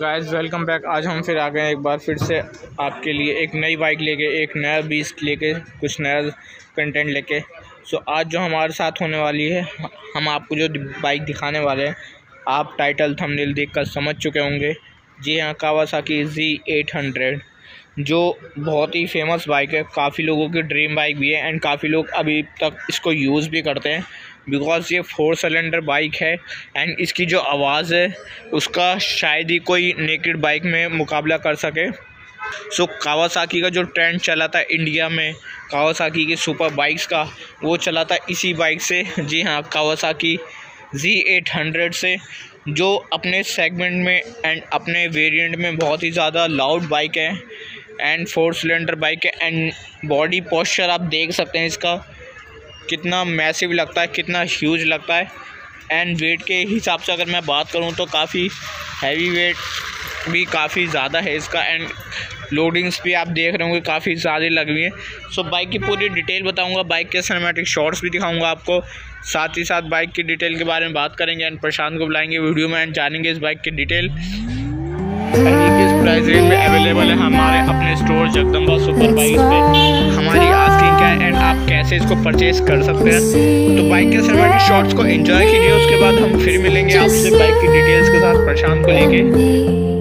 Guys welcome back आज हम फिर आ गए एक बार फिर से आपके लिए एक नई बाइक लेके एक नया बीस्ट लेके कुछ नया कंटेंट लेके। सो so, आज जो हमारे साथ होने वाली है हम आपको जो बाइक दिखाने वाले हैं आप टाइटल थंबनेल देखकर समझ चुके होंगे। जी हाँ कावासाकी जी एट हंड्रेड जो बहुत ही फ़ेमस बाइक है। काफ़ी लोगों की ड्रीम बाइक भी है एंड काफ़ी लोग अभी तक इसको यूज़ भी करते हैं। बिकॉज़ ये फोर सिलेंडर बाइक है एंड इसकी जो आवाज़ है उसका शायद ही कोई नेकेड बाइक में मुकाबला कर सके। सो so, कावासाकी का जो ट्रेंड चला था इंडिया में कावासाकी की सुपर बाइक्स का वो चला था इसी बाइक से। जी हाँ कावासाकी जी एट हंड्रेड से जो अपने सेगमेंट में एंड अपने वेरिएंट में बहुत ही ज़्यादा लाउड बाइक है एंड फोर सिलेंडर बाइक है एंड बॉडी पोस्चर आप देख सकते हैं इसका। कितना मैसिव लगता है, कितना ह्यूज लगता है। एंड वेट के हिसाब से अगर मैं बात करूँ तो काफ़ी हैवी वेट भी काफ़ी ज़्यादा है इसका। एंड लोडिंग्स भी आप देख रहे होंगे, काफ़ी ज़्यादा लग हुई है। सो बाइक की पूरी डिटेल बताऊँगा बाइक के सिनेमैटिक शॉट्स भी दिखाऊँगा आपको। साथ ही साथ बाइक की डिटेल के बारे में बात करेंगे एंड प्रशांत को बुलाएँगे वीडियो में एंड जानेंगे इस बाइक की डिटेल किस प्राइस रेंज में अवेलेबल है हमारे अपने स्टोर जगदम्बा सुपर बाइक पे। हमारी एंड आप कैसे इसको परचेज कर सकते हैं? तो बाइक के सिनेमैटिक शॉर्ट्स को एंजॉय कीजिए, उसके बाद हम फिर मिलेंगे आपसे बाइक की डिटेल्स के साथ प्रशांत को लेके।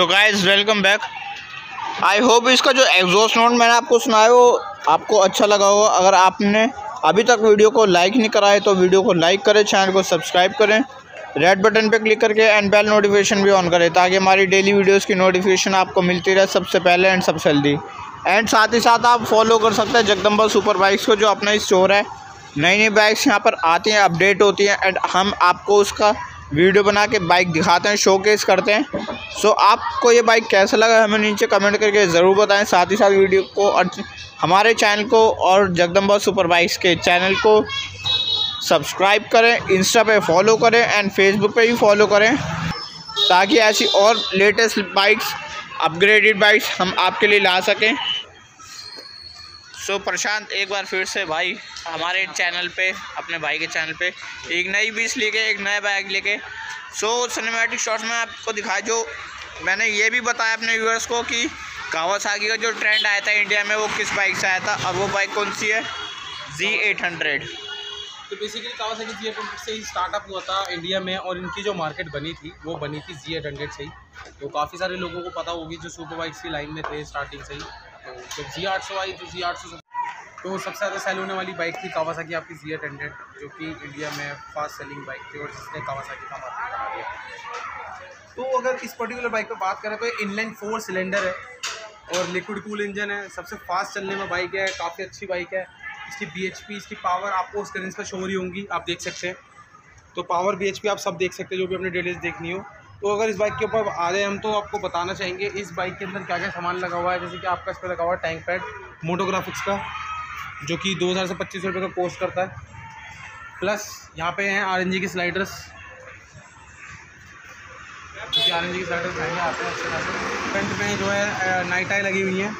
So guys welcome back I hope इसका जो एग्जॉस्ट नोट मैंने आपको सुनाया वो आपको अच्छा लगा होगा। अगर आपने अभी तक वीडियो को लाइक नहीं करा है तो वीडियो को लाइक करें चैनल को सब्सक्राइब करें रेड बटन पे क्लिक करके एंड बेल नोटिफिकेशन भी ऑन करें, ताकि हमारी डेली वीडियोस की नोटिफिकेशन आपको मिलती रहे सबसे पहले एंड सबसे जल्दी। एंड साथ ही साथ आप फॉलो कर सकते हैं जगदम्बा सुपर बाइक्स को, जो अपना स्टोर है। नई नई बाइक्स यहाँ पर आती हैं अपडेट होती हैं एंड हम आपको उसका वीडियो बना के बाइक दिखाते हैं शोकेस करते हैं। सो आपको ये बाइक कैसा लगा हमें नीचे कमेंट करके ज़रूर बताएँ। साथ ही साथ वीडियो को और हमारे चैनल को और जगदम्बा सुपर बाइक्स के चैनल को सब्सक्राइब करें इंस्टा पे फॉलो करें एंड फेसबुक पे भी फॉलो करें। ताकि ऐसी और लेटेस्ट बाइक्स अपग्रेडेड बाइक्स हम आपके लिए ला सकें। सो प्रशांत, एक बार फिर से भाई हमारे चैनल पे, अपने भाई के चैनल पे, एक नई बीस लेके, एक नया बैग लेके। सो सिनेमैटिक शॉट्स में आपको दिखाया जो मैंने ये भी बताया अपने व्यूअर्स को कि कावासाकी का जो ट्रेंड आया था इंडिया में, वो किस बाइक से आया था और वो बाइक कौन सी है? जी एट हंड्रेड तो basically Kawasaki Z eight hundred से ही स्टार्टअप हुआ था इंडिया में, और इनकी जो मार्केट बनी थी, वो बनी थी जी एट हंड्रेड से ही। तो काफ़ी सारे लोगों को पता होगी, जो सुपर बाइक्स की लाइन में थे स्टार्टिंग से ही। तो जी आठ सौ आई तो जी आठ सौ तो सबसे ज़्यादा सेल होने वाली बाइक थी कावासाकी आपकी जी एट हंड्रेड जो कि इंडिया में फास्ट सेलिंग बाइक थी और जिसने कावासाकी का मार्केट बना दिया। तो अगर इस पर्टिकुलर बाइक पर बात करें तो ये इनलाइन फोर सिलेंडर है और लिक्विड कूल इंजन है। सबसे फास्ट चलने में बाइक है, काफ़ी अच्छी बाइक है। इसकी बीएचपी इसकी पावर आपको उस स्क्रीन पर शो रही होंगी, आप देख सकते हैं। तो पावर बीएचपी आप सब देख सकते हैं, जो भी अपनी डिटेल्स देखनी हो। तो अगर इस बाइक के ऊपर आ जाए हम तो आपको बताना चाहेंगे, इस बाइक के अंदर क्या क्या सामान लगा हुआ है? जैसे कि आपका इस पर लगा हुआ है टैंक पैड मोटोग्राफिक्स का। जो कि दो हज़ार से पच्चीस रुपये का कोस्ट करता है। प्लस यहाँ पे हैं आर के स्लाइडर्स क्योंकि आर के स्लाइडर्स महँगे आते हैं अच्छे फ्रंट में जो है नाइट आई लगी हुई हैं,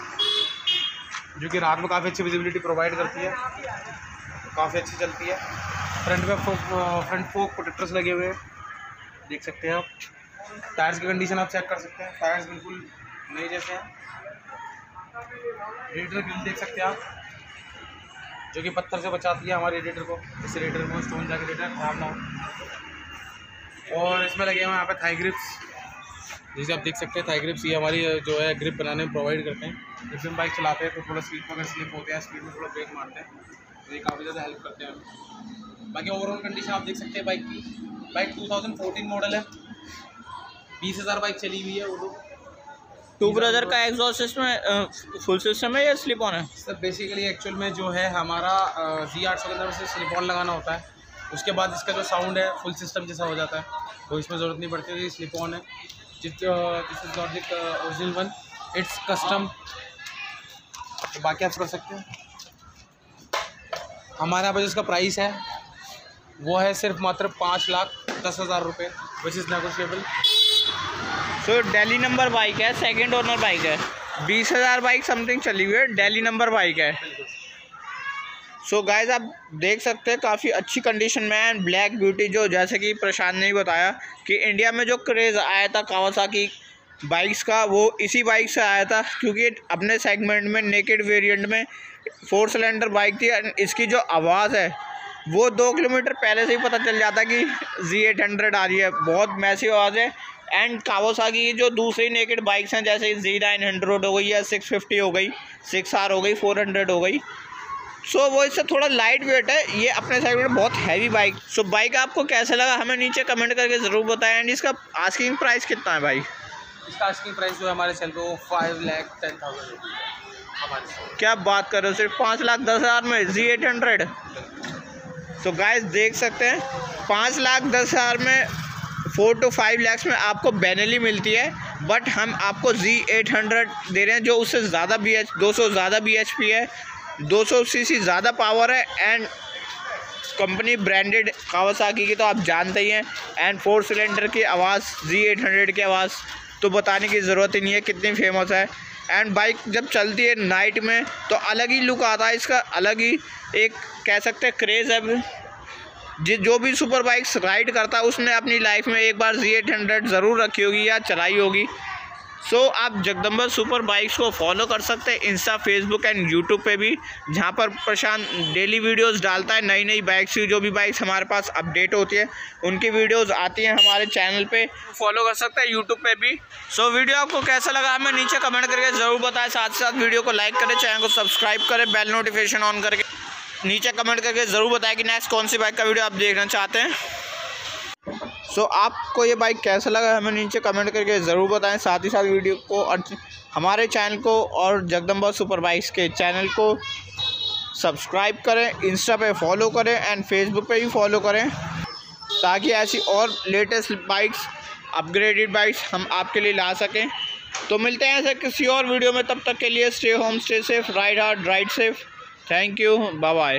जो कि रात में काफ़ी अच्छी विजिबिलिटी प्रोवाइड करती है। काफ़ी अच्छी चलती है। फ्रंट में फ्रंट फोक प्रोटेक्टर्स लगे हुए हैं। देख सकते हैं आप। टायर्स की कंडीशन आप चेक कर सकते हैं। टायर्स बिल्कुल नए जैसे हैं। रेडर ग्रिल देख सकते हैं आप। जो कि पत्थर से बचाती है हमारे रेडिएटर को। इस रेडिएटर में स्टोन जाके रेडिएटर खराब ना हो। और इसमें लगे हुए यहाँ पे थाई ग्रिप्स जैसे आप देख सकते हैं थाई ग्रिप्स ये हमारी जो है ग्रिप बनाने में प्रोवाइड करते हैं। जब हम बाइक चलाते हैं तो थोड़ा स्पीड पर अगर स्लिप होते हैं स्पीड में थोड़ा ब्रेक मारते हैं तो ये काफ़ी ज़्यादा हेल्प करते हैं बाकी ओवरऑल कंडीशन आप देख सकते हैं बाइक की। बाइक 2014 मॉडल है। बीस हज़ार बाइक चली हुई है वो लोग टू ब्रदर का एग्जॉस्ट सिस्टम फुल सिस्टम है या स्लिप ऑन है? सर बेसिकली एक्चुअल में जो है हमारा जी आठ सौ के अंदर से स्लिप ऑन लगाना होता है। उसके बाद इसका जो साउंड है फुल सिस्टम जैसा हो जाता है। तो इसमें ज़रूरत नहीं पड़ती ये स्लिप ऑन है। जिस this is logic original one it's custom तो बाकी आप कर सकते हैं। हमारे यहाँ पर जिसका प्राइस है वो है सिर्फ़ मात्र पाँच लाख दस हज़ार रुपये which is negotiable so Delhi number bike है सेकंड ओनर बाइक है. बीस हज़ार बाइक समथिंग चली हुई है डेली नंबर बाइक है. सो so गाइज़ आप देख सकते हैं, काफ़ी अच्छी कंडीशन में है ब्लैक ब्यूटी जो, जैसे कि प्रशांत ने बताया कि इंडिया में जो क्रेज़ आया था कावासाकी बाइक्स का, वो इसी बाइक से आया था क्योंकि अपने सेगमेंट में नेकेड वेरिएंट में फोर सिलेंडर बाइक थी एंड इसकी जो आवाज़ है, वो दो किलोमीटर पहले से ही पता चल जाता कि जी एट हंड्रेड आ रही है. बहुत मैसी आवाज़ है. एंड कावासाकी की जो दूसरी नेकेड बाइक्स हैं जैसे जी नाइन हंड्रेड हो गई या सिक्स फिफ्टी हो गई सिक्स आर हो गई फोर हंड्रेड हो गई। सो so, वो इससे थोड़ा लाइट वेट है। ये अपने साइड में बहुत heavy bike so so, bike आपको कैसा लगा हमें नीचे कमेंट करके ज़रूर बताएँ। एंड इसका आस्किंग प्राइस कितना है भाई? इसका आस्किंग प्राइस जो है हमारे चल पे वो फाइव लैख टेन थाउज़ेंड क्या बात कर रहे हो सिर्फ़ पाँच लाख दस हज़ार में जी एट हंड्रेड तो गाइस देख सकते हैं पाँच लाख दस हज़ार में फोर टू फाइव लैक्स में आपको बैनली मिलती है बट हम आपको जी एट हंड्रेड दे रहे हैं, जो उससे ज़्यादा बी एच दो सौ ज़्यादा बी एच पी है, दो सौ सी सी ज़्यादा पावर है एंड कंपनी ब्रांडेड कावासाकी की तो आप जानते ही हैं एंड फोर सिलेंडर की आवाज़ जी एट हंड्रेड की आवाज़ तो बताने की ज़रूरत ही नहीं है कितनी फ़ेमस है। एंड बाइक जब चलती है नाइट में तो अलग ही लुक आता है, इसका अलग ही एक कह सकते हैं क्रेज़ है। जि भी सुपर बाइक्स राइड करता है उसने अपनी लाइफ में एक बार जी एट हंड्रेड ज़रूर रखी होगी या चलाई होगी। सो so, आप जगदम्बर सुपर बाइक्स को फॉलो कर सकते हैं इंस्टा फेसबुक एंड यूट्यूब पे भी जहाँ पर प्रशांत डेली वीडियोस डालता है नई नई बाइक्स की जो भी बाइक्स हमारे पास अपडेट होती है उनकी वीडियोस आती हैं हमारे चैनल पे फॉलो कर सकते हैं यूट्यूब पे भी। सो so, वीडियो आपको कैसा लगा हमें नीचे कमेंट करके ज़रूर बताएँ साथ साथ वीडियो को लाइक करें चैनल को सब्सक्राइब करें बेल नोटिफिकेशन ऑन करके। नीचे कमेंट करके ज़रूर बताएँ कि नेक्स्ट कौन सी बाइक का वीडियो आप देखना चाहते हैं। सो so, आपको ये बाइक कैसा लगा हमें नीचे कमेंट करके ज़रूर बताएँ। साथ ही साथ वीडियो को और हमारे चैनल को और जगदम्बा सुपर बाइक्स के चैनल को सब्सक्राइब करें इंस्टा पे फॉलो करें एंड फेसबुक पे भी फॉलो करें ताकि ऐसी और लेटेस्ट बाइक्स अपग्रेडेड बाइक्स हम आपके लिए ला सकें। तो मिलते हैं ऐसे किसी और वीडियो में। तब तक के लिए stay home stay safe ride hard ride safe thank you Babai